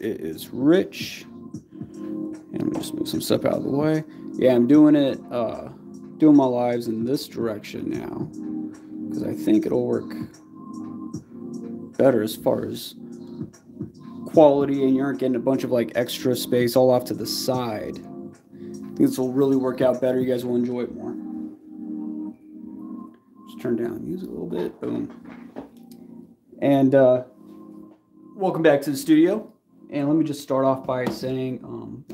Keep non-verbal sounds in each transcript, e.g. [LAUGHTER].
it is rich. And me just move some stuff out of the way. Yeah, I'm doing it, uh, doing my lives in this direction now. Because I think it'll work better as far as quality and you aren't getting a bunch of like extra space all off to the side. I think this will really work out better. You guys will enjoy it more. Just turn down music a little bit. Boom. And uh, welcome back to the studio. And let me just start off by saying, um,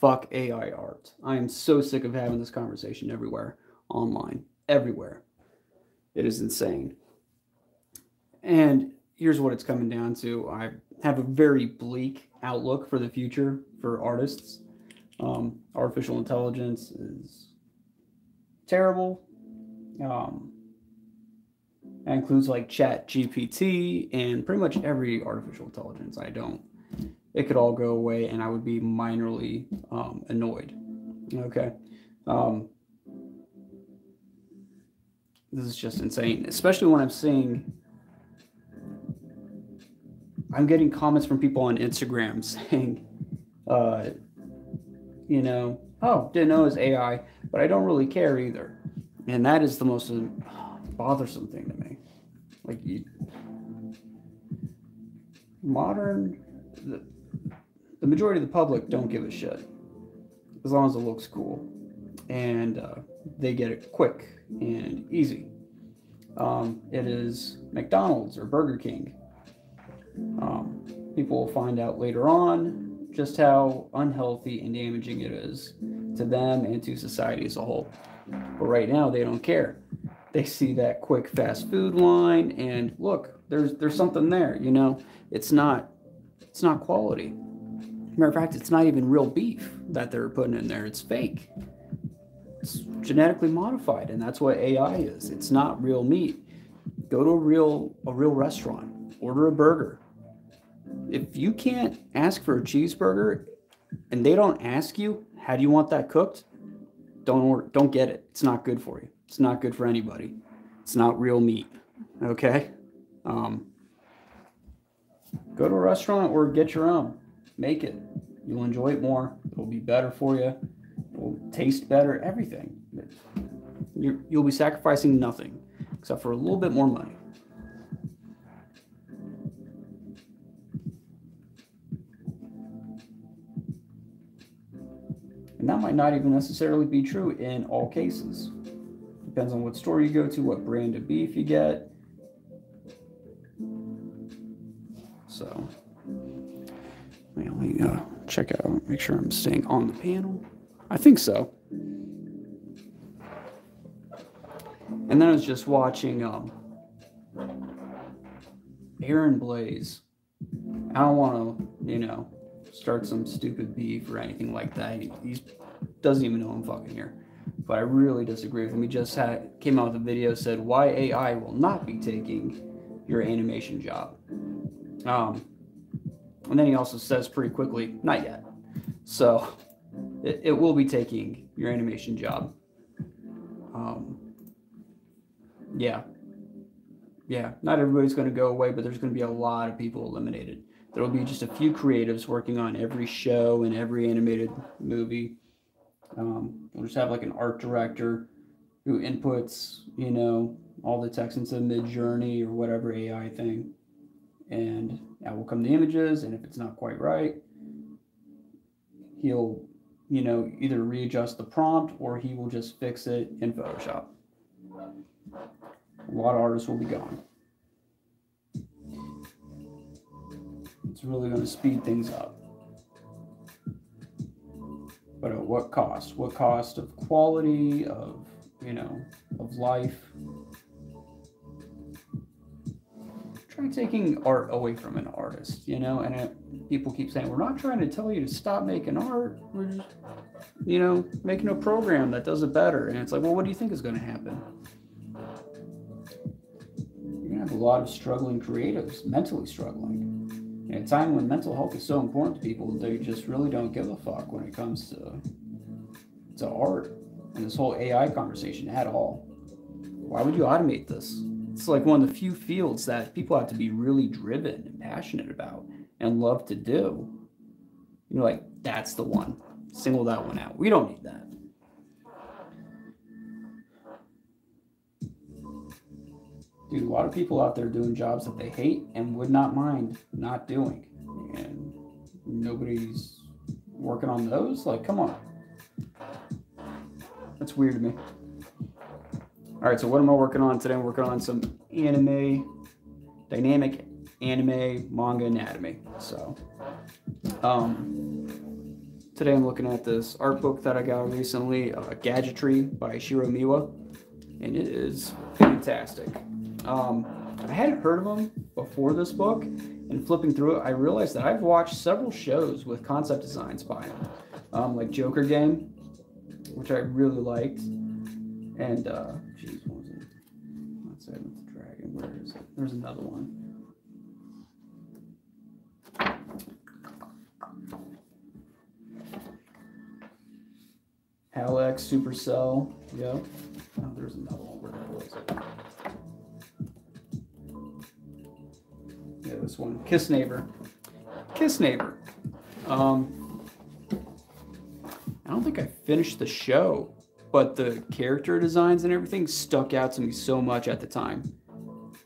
fuck AI art. I am so sick of having this conversation everywhere, online, everywhere. It is insane. And here's what it's coming down to. I have a very bleak outlook for the future for artists. Um, artificial intelligence is terrible. Um, that includes like Chat GPT and pretty much every artificial intelligence. I don't. It could all go away, and I would be minorly um, annoyed. Okay. Um, this is just insane, especially when I'm seeing I'm getting comments from people on Instagram [LAUGHS] saying, uh, you know, oh, didn't know it was AI, but I don't really care either. And that is the most uh, bothersome thing to me. Like, you, modern, the majority of the public don't give a shit as long as it looks cool and uh, they get it quick and easy. Um, it is McDonald's or Burger King um, people will find out later on just how unhealthy and damaging it is to them and to society as a whole. But right now, they don't care. They see that quick fast food line, and look, there's there's something there. You know, it's not it's not quality. Matter of fact, it's not even real beef that they're putting in there. It's fake. It's genetically modified, and that's what AI is. It's not real meat. Go to a real a real restaurant, order a burger, if you can't ask for a cheeseburger and they don't ask you how do you want that cooked, don't order, don't get it. It's not good for you. It's not good for anybody. It's not real meat. Okay. Um, go to a restaurant or get your own. Make it. You'll enjoy it more. It'll be better for you. It'll taste better. Everything. you you'll be sacrificing nothing except for a little bit more money. And that might not even necessarily be true in all cases. Depends on what store you go to, what brand of beef you get. So, let me uh, check out, make sure I'm staying on the panel. I think so. And then I was just watching um, Aaron Blaise. I don't want to, you know, start some stupid beef or anything like that. He he's, doesn't even know I'm fucking here. But I really disagree with him. He just had came out with a video said why AI will not be taking your animation job. Um, and then he also says pretty quickly, not yet. So it, it will be taking your animation job. Um, yeah. Yeah, not everybody's going to go away, but there's going to be a lot of people eliminated. There will be just a few creatives working on every show and every animated movie. Um, we'll just have like an art director who inputs, you know, all the text into Midjourney or whatever AI thing. And now will come the images, and if it's not quite right, he'll, you know, either readjust the prompt or he will just fix it in Photoshop. A lot of artists will be gone. It's really going to speed things up. But at what cost? What cost of quality, of, you know, of life? Taking art away from an artist, you know, and it, people keep saying, we're not trying to tell you to stop making art. We're just, you know, making a program that does it better. And it's like, well, what do you think is going to happen? You're to have a lot of struggling creatives, mentally struggling at a time when mental health is so important to people, they just really don't give a fuck when it comes to to art and this whole AI conversation at all. Why would you automate this? It's like one of the few fields that people have to be really driven and passionate about. and love to do, you're like, that's the one. Single that one out. We don't need that. Dude, a lot of people out there doing jobs that they hate and would not mind not doing. And nobody's working on those. Like, come on. That's weird to me. All right, so what am I working on today? I'm working on some anime, dynamic anime, manga anatomy. So, um, today I'm looking at this art book that I got recently, uh, Gadgetry by Shirow Miwa, and it is fantastic. Um, I hadn't heard of him before this book, and flipping through it, I realized that I've watched several shows with concept designs by him, um, like Joker Game, which I really liked, and uh, geez, what was it? Let's say with the dragon. Where is it? There's another one. Alex Supercell. Yep. Oh, there's another one. Where was? Yeah, this one. Kiznaiver. Kiss Neighbor. Um, I don't think I finished the show, but the character designs and everything stuck out to me so much at the time.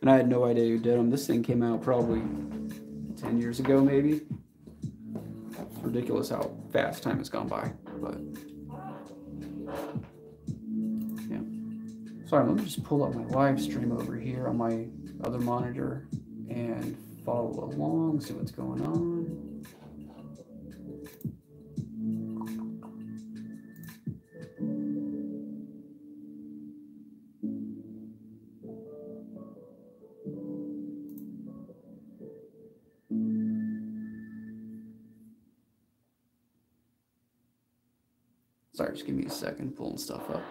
And I had no idea who did them. This thing came out probably 10 years ago, maybe. It's ridiculous how fast time has gone by. But yeah. Sorry, let me just pull up my live stream over here on my other monitor and follow along, see what's going on. Just give me a second pulling stuff up.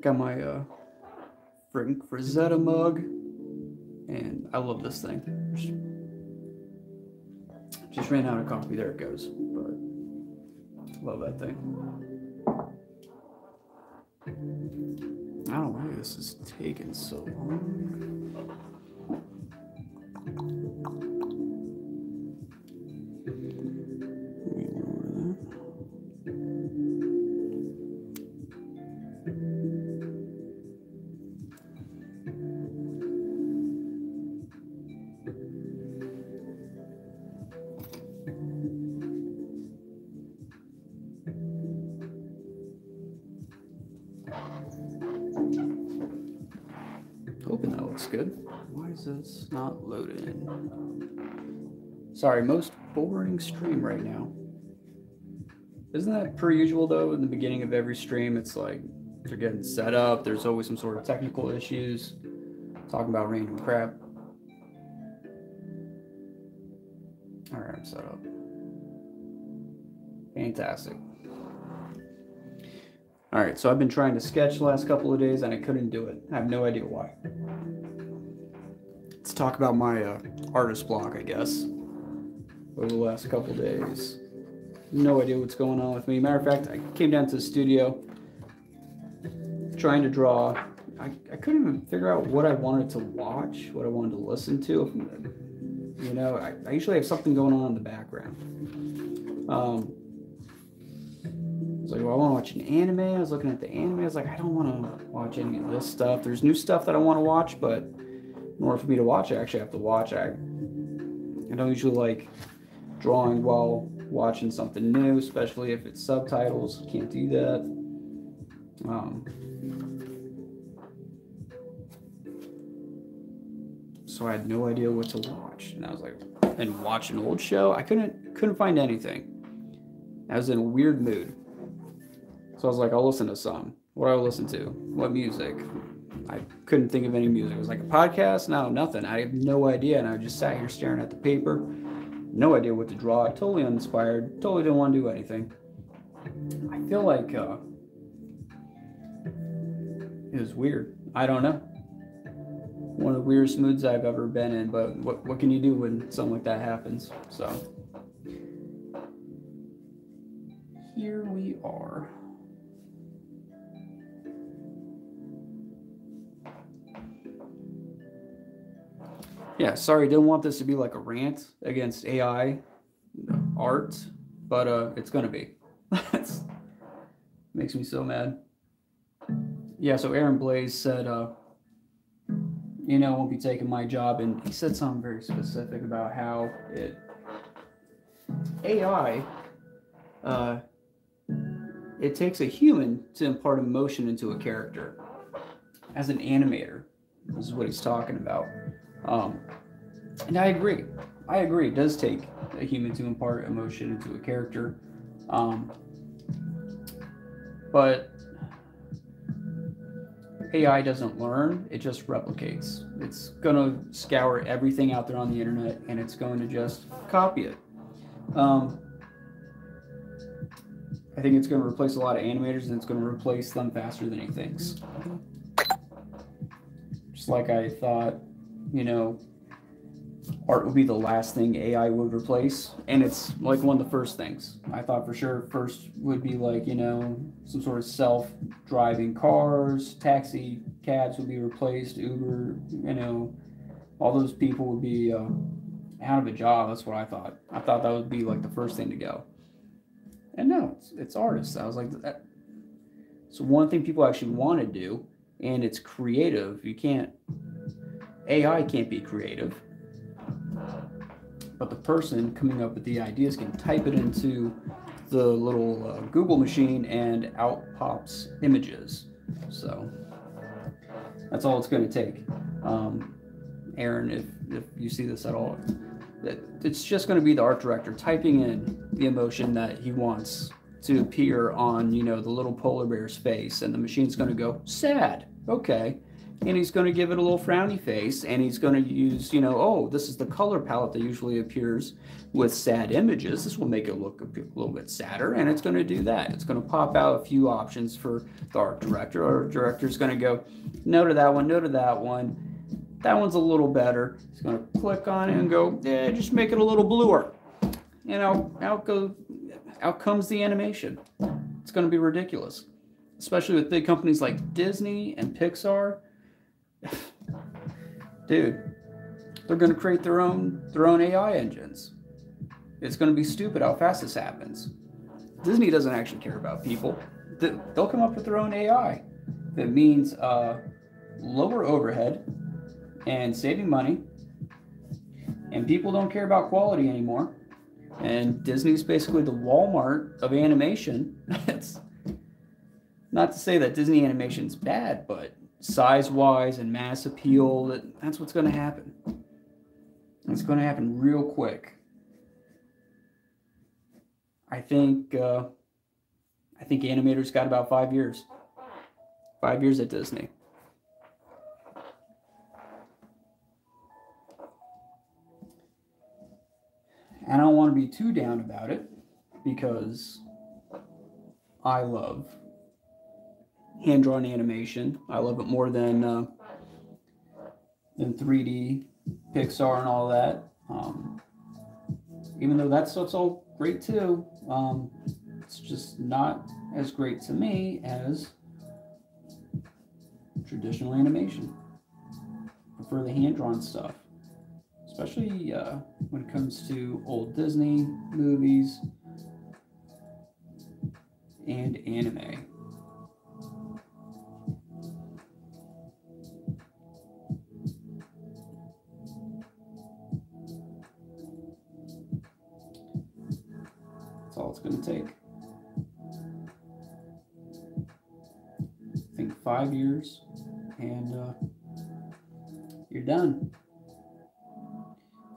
Got my uh, Frank Frazetta mug, and I love this thing. Just ran out of coffee. There it goes. But love that thing. I don't know why this is taking so long. This not loading? Sorry, most boring stream right now. Isn't that per usual though? In the beginning of every stream, it's like they're getting set up. There's always some sort of technical issues. Talking about random crap. All right, I'm set up. Fantastic. All right, so I've been trying to sketch the last couple of days and I couldn't do it. I have no idea why. Talk about my uh, artist block, I guess, over the last couple days. No idea what's going on with me. Matter of fact, I came down to the studio trying to draw. I, I couldn't even figure out what I wanted to watch, what I wanted to listen to. You know, I, I usually have something going on in the background. Um, I was like, well, I want to watch an anime. I was looking at the anime. I was like, I don't want to watch any of this stuff. There's new stuff that I want to watch, but in order for me to watch, I actually have to watch. I I don't usually like drawing while watching something new, especially if it's subtitles. Can't do that. Um, so I had no idea what to watch, and I was like, and watch an old show. I couldn't couldn't find anything. I was in a weird mood. So I was like, I'll listen to some. What do I listen to? What music? I couldn't think of any music. It was like a podcast? No, nothing. I have no idea. And I just sat here staring at the paper. No idea what to draw. Totally uninspired. Totally didn't want to do anything. I feel like uh, it was weird. I don't know. One of the weirdest moods I've ever been in. But what, what can you do when something like that happens? So here we are. Yeah, sorry, didn't want this to be like a rant against AI art, but uh, it's gonna be. [LAUGHS] That's makes me so mad. Yeah, so Aaron Blaise said, uh, you know, won't be taking my job, and he said something very specific about how it AI, uh, it takes a human to impart emotion into a character. As an animator, this is what he's talking about. Um, and I agree. I agree. It does take a human to impart emotion into a character. Um, but AI doesn't learn, it just replicates. It's going to scour everything out there on the internet and it's going to just copy it. Um, I think it's going to replace a lot of animators and it's going to replace them faster than he thinks. Just like I thought, you know, art would be the last thing AI would replace, and it's like one of the first things. I thought for sure first would be like you know some sort of self-driving cars, taxi cabs would be replaced, Uber, you know, all those people would be uh, out of a job. That's what I thought. I thought that would be like the first thing to go. And no, it's, it's artists. I was like, that. so one thing people actually want to do, and it's creative. You can't. AI can't be creative but the person coming up with the ideas can type it into the little uh, Google machine and out pops images. So that's all it's going to take. Um, Aaron, if, if you see this at all, it's just going to be the art director typing in the emotion that he wants to appear on, you know, the little polar bear's face, and the machine's going to go sad. Okay, and he's going to give it a little frowny face and he's going to use you know oh this is the color palette that usually appears with sad images. This will make it look a, little bit sadder and it's going to do that. It's going to pop out a few options for the art director. Or director is going to go no to that one no to that one. That one's a little better. He's going to click on it and go yeah just make it a little bluer. You know out go out comes the animation. It's going to be ridiculous especially with big companies like disney and pixar dude, they're going to create their own their own AI engines. It's going to be stupid how fast this happens. Disney doesn't actually care about people. They'll come up with their own AI that means uh, lower overhead and saving money. And people don't care about quality anymore. And Disney's basically the Walmart of animation. [LAUGHS] It's not to say that Disney animation's bad, but size wise and mass appeal, that, that's what's going to happen. It's going to happen real quick. I think uh, I think animators got about five years. Five years at Disney. I don't want to be too down about it because I love hand drawn animation. I love it more than uh, than 3D, Pixar, and all that. Um, even though that stuff's all great too, um, it's just not as great to me as traditional animation. I prefer the hand drawn stuff, especially uh, when it comes to old Disney movies and anime. Going to take. I think five years, and uh, you're done.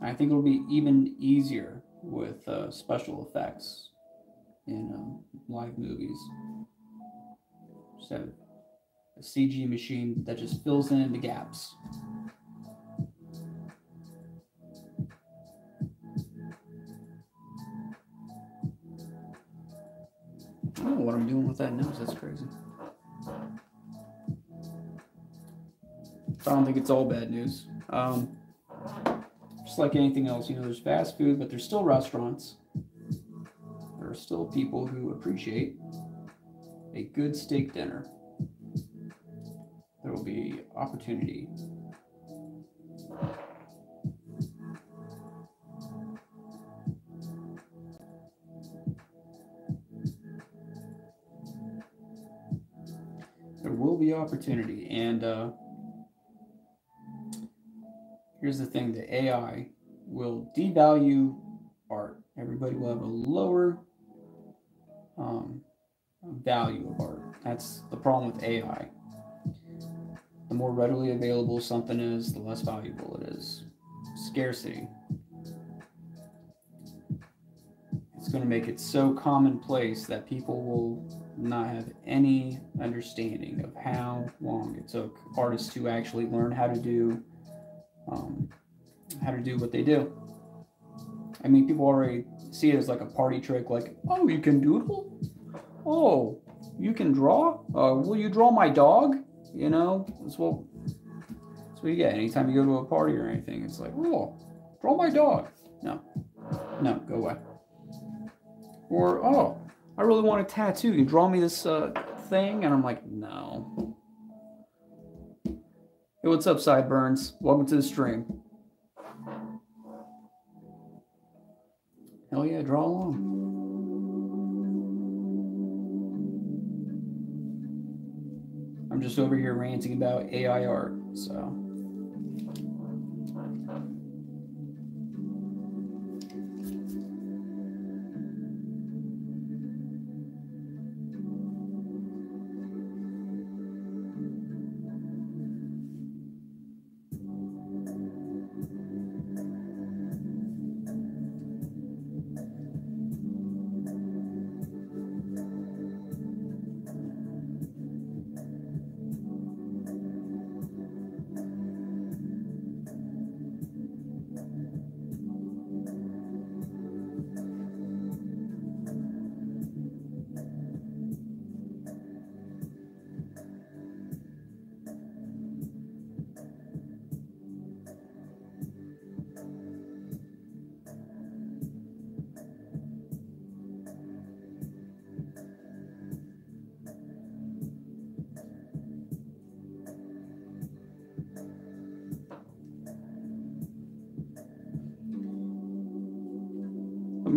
I think it'll be even easier with uh, special effects in um, live movies. Have a CG machine that just fills in the gaps. I don't know what I'm doing with that nose. That's crazy. I don't think it's all bad news. Um, just like anything else, you know, there's fast food, but there's still restaurants. There are still people who appreciate a good steak dinner. There will be opportunity opportunity. And uh, here's the thing: the AI will devalue art. Everybody will have a lower um, value of art. That's the problem with AI. The more readily available something is, the less valuable it is. Scarcity. It's going to make it so commonplace that people will not have any understanding of how long it took artists to actually learn how to do um, how to do what they do. I mean, people already see it as like a party trick, like, oh, you can doodle? Oh, you can draw? Uh, will you draw my dog? You know, that's what, that's what you get. Anytime you go to a party or anything, it's like, oh, draw my dog. No, no, go away. Or, oh, I really want a tattoo. You draw me this uh, thing? And I'm like, no. Hey, what's up, Sideburns? Welcome to the stream. Hell yeah, draw along. I'm just over here ranting about AI art, so.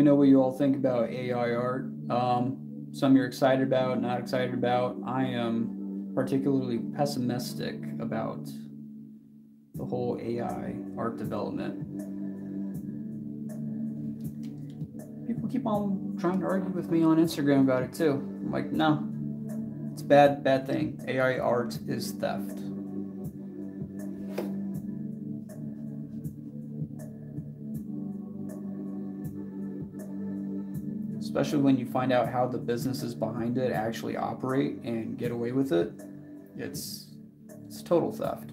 Know what you all think about AI art. Um, some you're excited about, not excited about. I am particularly pessimistic about the whole AI art development. People keep on trying to argue with me on Instagram about it too. I'm like, no, it's bad, bad thing. AI art is theft. Especially when you find out how the businesses behind it actually operate and get away with it. It's it's total theft.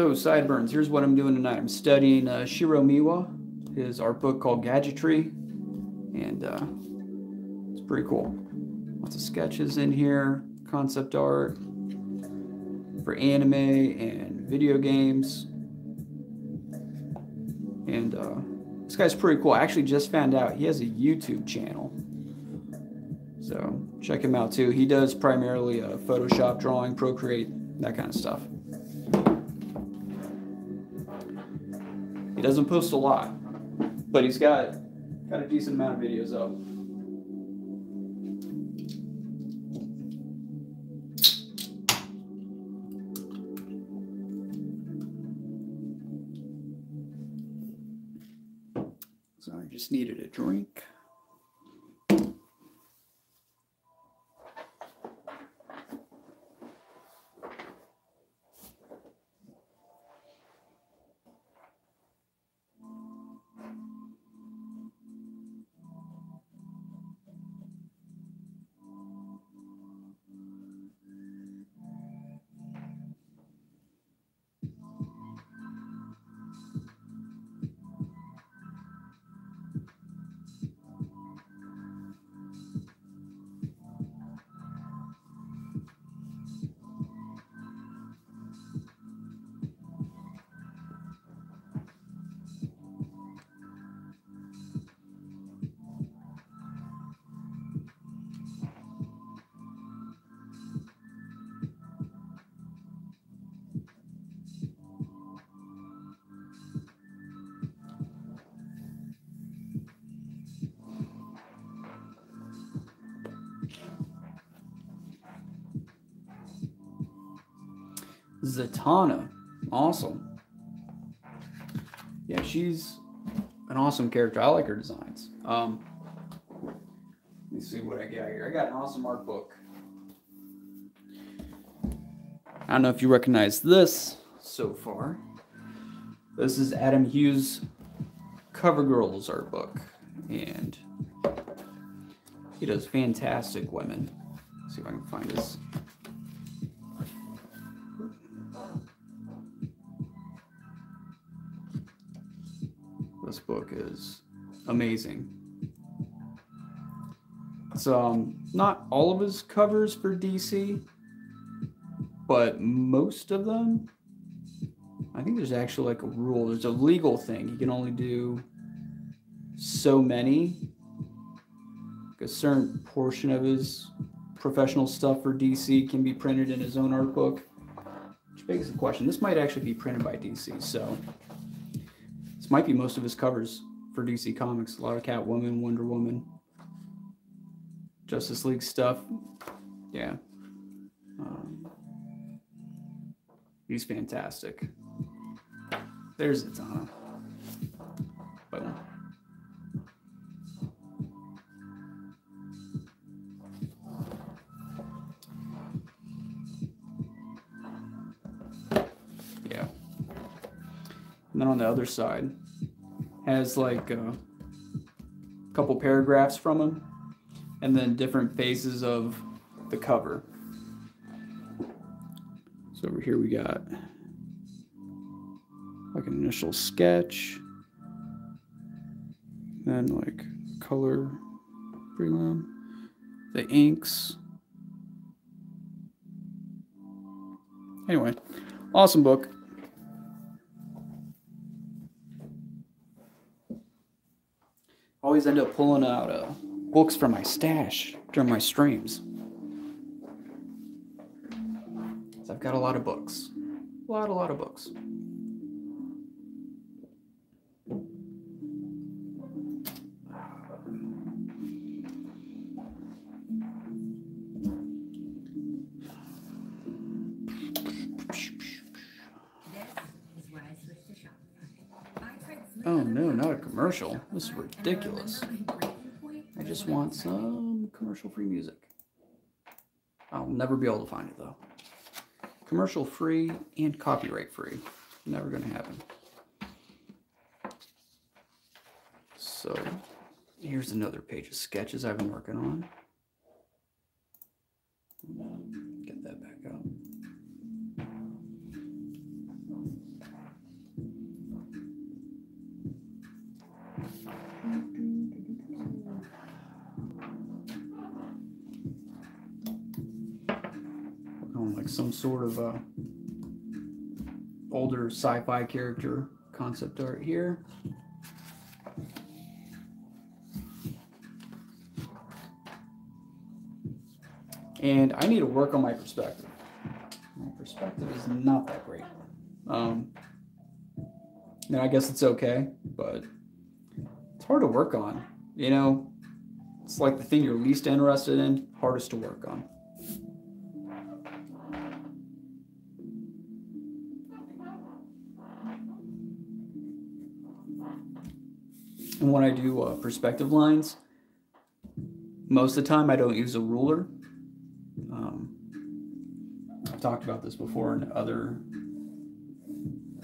So, sideburns, here's what I'm doing tonight. I'm studying uh, Shirow Miwa, his art book called Gadgetry, and uh, it's pretty cool. Lots of sketches in here, concept art for anime and video games. And uh, this guy's pretty cool. I actually just found out he has a YouTube channel. So check him out too. He does primarily uh, Photoshop drawing, Procreate, that kind of stuff. He doesn't post a lot, but he's got got a decent amount of videos up. So I just needed a drink. Zatanna. Awesome. Yeah, she's an awesome character. I like her designs. Um, let me see what I got here. I got an awesome art book. I don't know if you recognize this so far. This is Adam Hughes' CoverGirls art book. And he does fantastic women. Let's see if I can find this. Amazing. It's um not all of his covers for DC, but most of them. I think there's actually like a rule. There's a legal thing. You can only do so many. A certain portion of his professional stuff for DC can be printed in his own art book. Which begs the question. This might actually be printed by DC, so this might be most of his covers for DC Comics. A lot of Catwoman, Wonder Woman, Justice League stuff. Yeah. Um, he's fantastic. There's Zatanna. Boom. Yeah. And then on the other side has like a couple paragraphs from him and then different phases of the cover. So over here we got like an initial sketch, then like color prelim, the inks. Anyway, awesome book. Always end up pulling out uh, books from my stash during my streams. So I've got a lot of books. A lot, a lot of books. Commercial. This is ridiculous. I just want some commercial free music. I'll never be able to find it though. Commercial free and copyright free. Never gonna happen. So here's another page of sketches I've been working on. Some sort of a older sci-fi character concept art here. And I need to work on my perspective. My perspective is not that great. Um, and I guess it's okay, but it's hard to work on. You know, it's like the thing you're least interested in, hardest to work on. When I do uh, perspective lines, most of the time I don't use a ruler. Um, I've talked about this before in other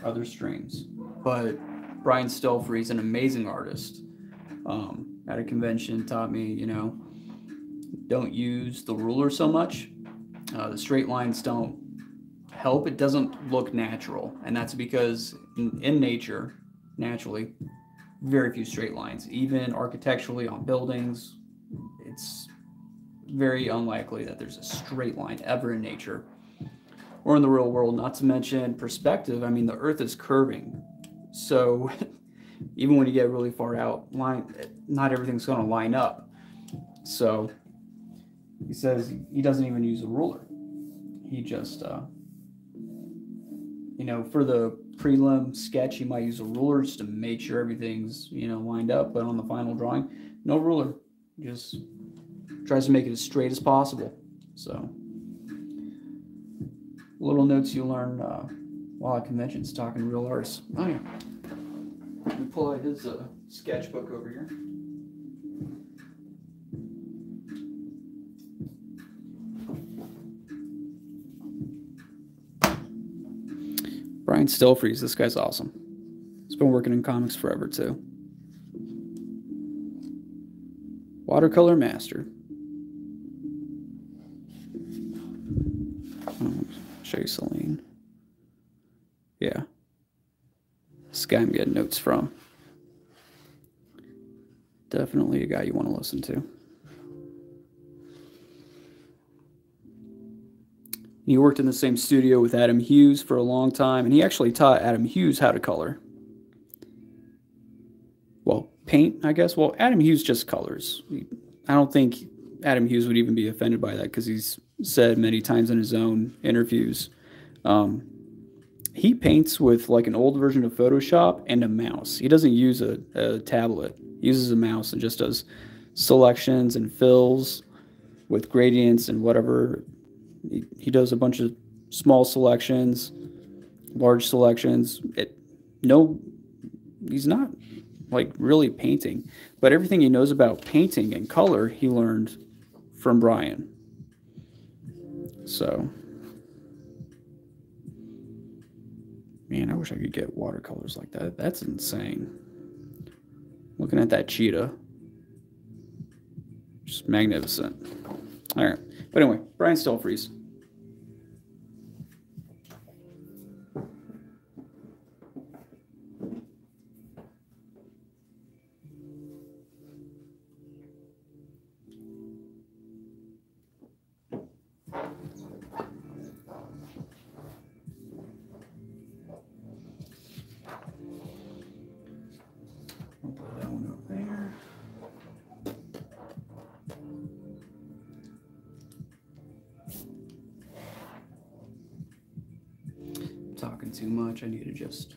other streams, but Brian Stelfreeze's an amazing artist. Um, at a convention, taught me, you know, don't use the ruler so much. Uh, the straight lines don't help. It doesn't look natural, and that's because in, in nature, naturally, very few straight lines. Even architecturally on buildings, it's very unlikely that there's a straight line ever in nature or in the real world. Not to mention perspective. I mean, the Earth is curving, so [LAUGHS] even when you get really far out, line not everything's going to line up. So he says he doesn't even use a ruler. He just, uh, you know, for the prelim sketch, you might use a ruler just to make sure everything's, you know, lined up. But on the final drawing, no ruler. Just tries to make it as straight as possible. So little notes you learn uh, while at conventions talking real artists. Oh yeah. Let me pull out his uh, sketchbook over here. Brian Stelfreeze, this guy's awesome. He's been working in comics forever too. Watercolor master. Um, show you Celine. Yeah. This guy I'm getting notes from. Definitely a guy you want to listen to. He worked in the same studio with Adam Hughes for a long time, and he actually taught Adam Hughes how to color. Well, paint, I guess. Well, Adam Hughes just colors. I don't think Adam Hughes would even be offended by that because he's said many times in his own interviews. Um, he paints with like an old version of Photoshop and a mouse. He doesn't use a, a tablet. He uses a mouse and just does selections and fills with gradients and whatever. He, does a bunch of small selections, large selections. It no, he's not like really painting, but everything he knows about painting and color he learned from Brian. So, man, I wish I could get watercolors like that. That's insane. Looking at that cheetah. Just magnificent. All right. But anyway, Brian Stelfreeze. Just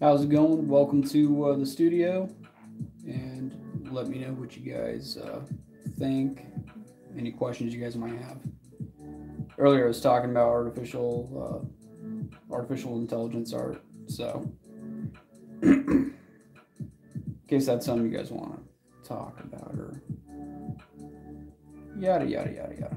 How's it going? Welcome to uh, the studio, and let me know what you guys uh, think. Any questions you guys might have. Earlier, I was talking about artificial uh, artificial intelligence art, so [CLEARS THROAT] in case that's something you guys want to talk about or yada yada yada yada.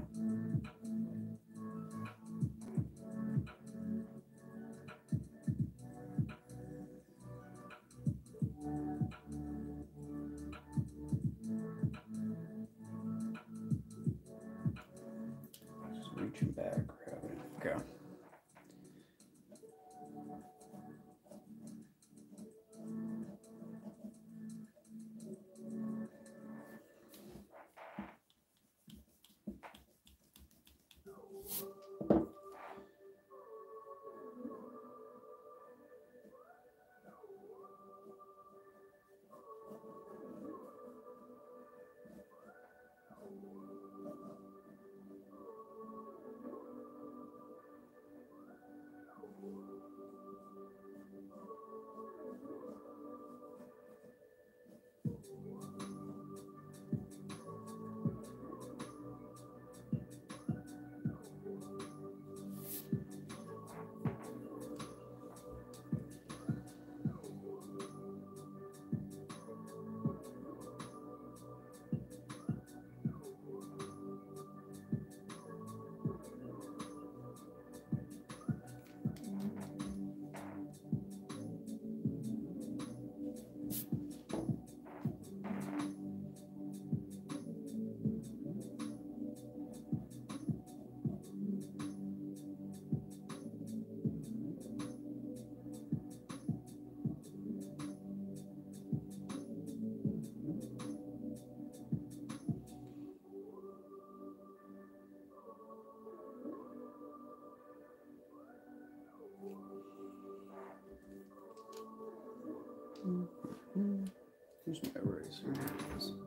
Here's my eraser.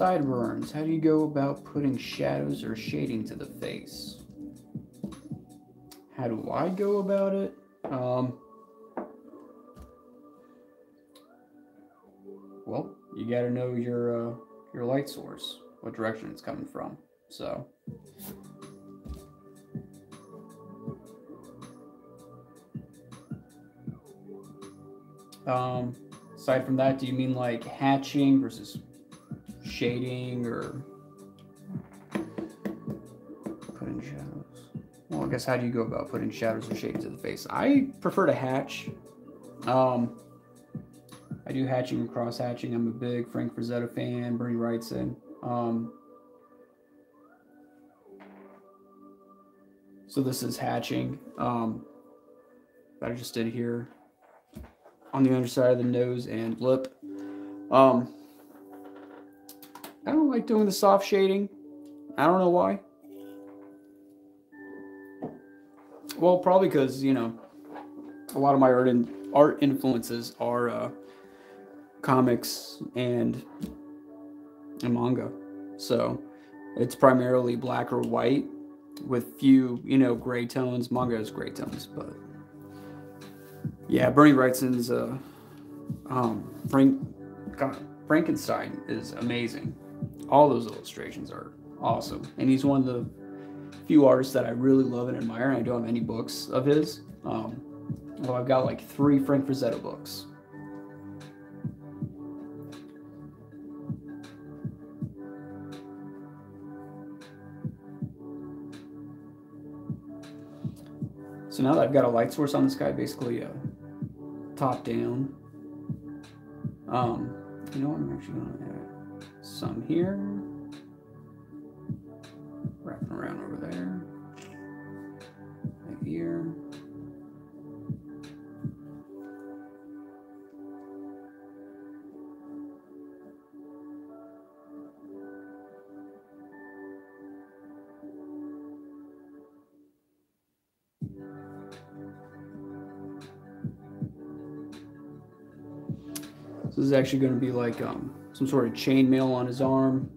Sideburns. How do you go about putting shadows or shading to the face? How do I go about it? Um, well, you got to know your uh, your light source, what direction it's coming from. So, um, aside from that, do you mean like hatching versus shading or putting shadows? Well, I guess how do you go about putting shadows or shading to the face? I prefer to hatch. Um, I do hatching and cross hatching. I'm a big Frank Frazetta fan. Bernie Wrightson. Um, so this is hatching. Um, that I just did here on the underside of the nose and lip. Um, I don't like doing the soft shading. I don't know why. Well, probably because you know, a lot of my art and art influences are uh, comics and and manga, so it's primarily black or white with few you know gray tones. Manga has gray tones, but yeah, Bernie Wrightson's uh, um, Frank God, Frankenstein is amazing all those illustrations are awesome. And he's one of the few artists that I really love and admire. And I don't have any books of his. Um, well, I've got like three Frank Frazetta books. So now that I've got a light source on this guy, basically uh, top down. Um, you know what? I'm actually going to some here. Wrapping around over there. Right here. This is actually going to be like um, some sort of chainmail on his arm.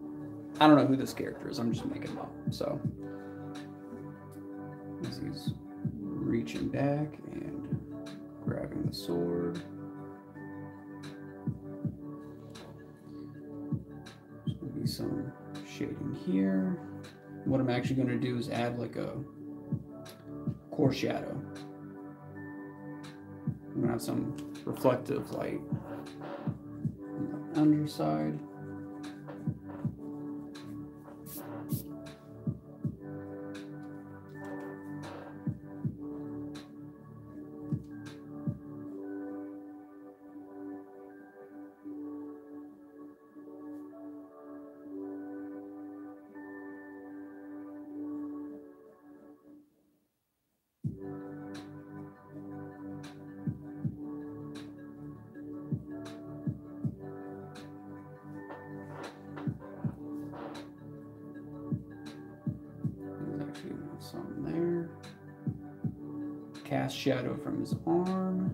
I don't know who this character is. I'm just making him up. So as he's reaching back and grabbing the sword. There's to be some shading here. What I'm actually going to do is add like a core shadow. I'm to have some reflective light underside. Cast shadow from his arm.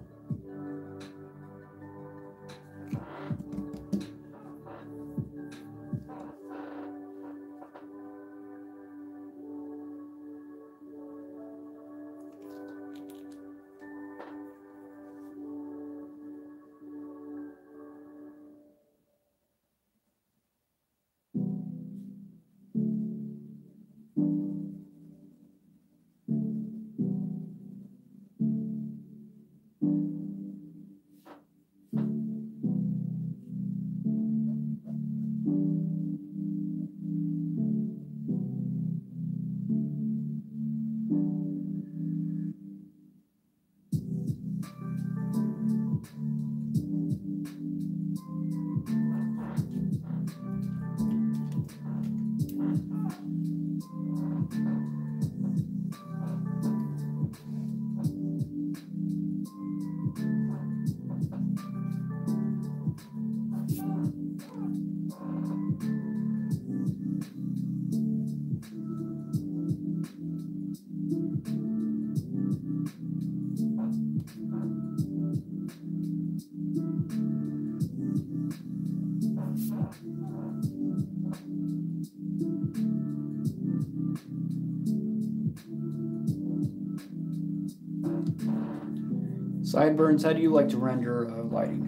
Sideburns, how do you like to render uh, lighting?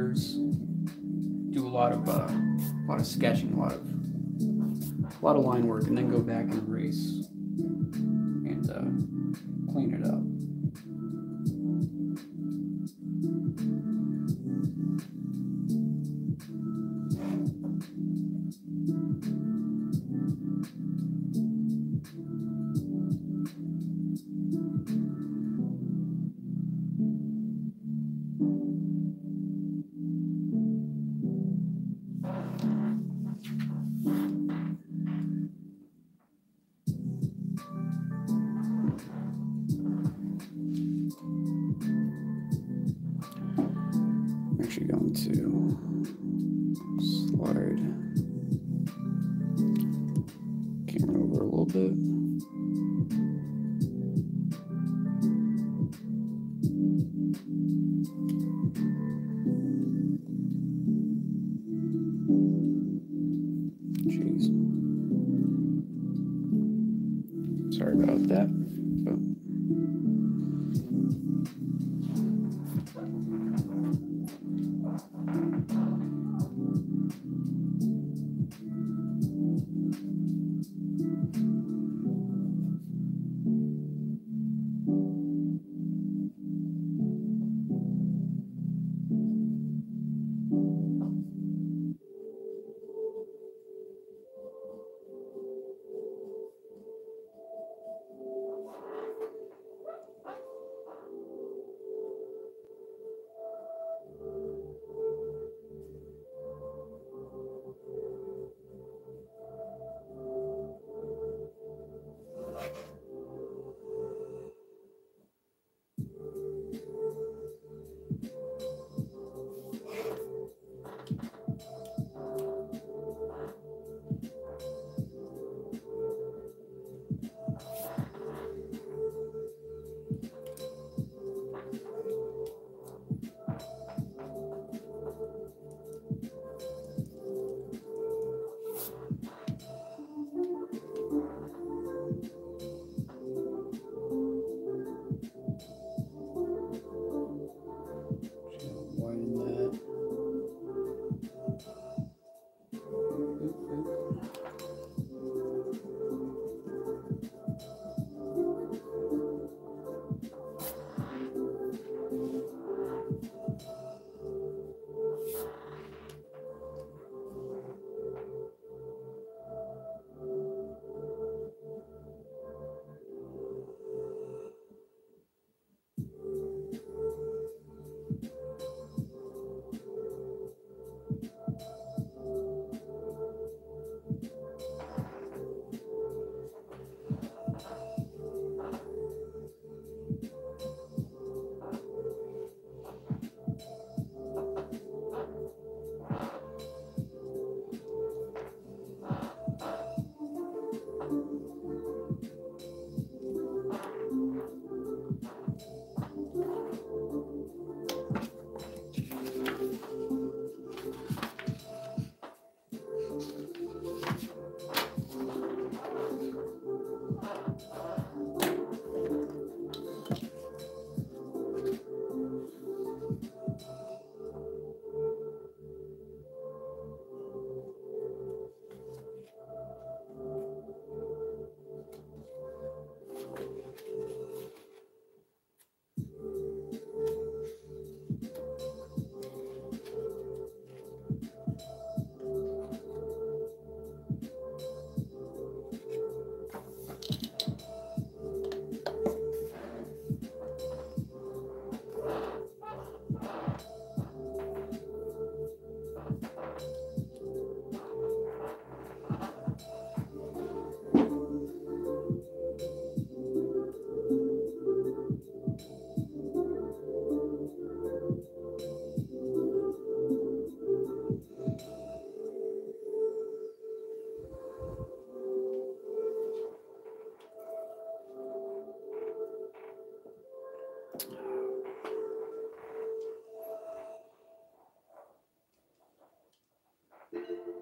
Figures, do a lot of uh, a lot of sketching, a lot of a lot of line work, and then go back and erase and uh, clean it up. That's good.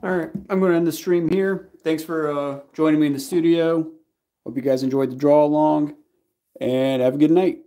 All right, I'm going to end the stream here. Thanks for uh, joining me in the studio. Hope you guys enjoyed the draw along and have a good night.